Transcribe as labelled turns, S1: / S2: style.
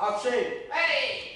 S1: Action!
S2: Ready!